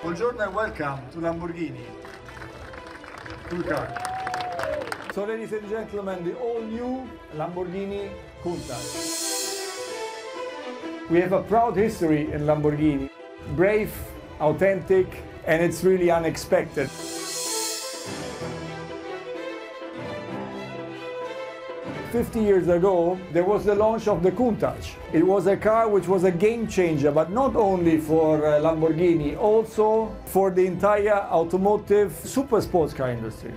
buongiorno and welcome to Lamborghini. Cool car. So ladies and gentlemen, the all new Lamborghini Countach. We have a proud history in Lamborghini. Brave, authentic, and it's really unexpected. Fifty years ago, there was the launch of the Countach. It was a car which was a game changer, but not only for uh, Lamborghini, also for the entire automotive super sports car industry.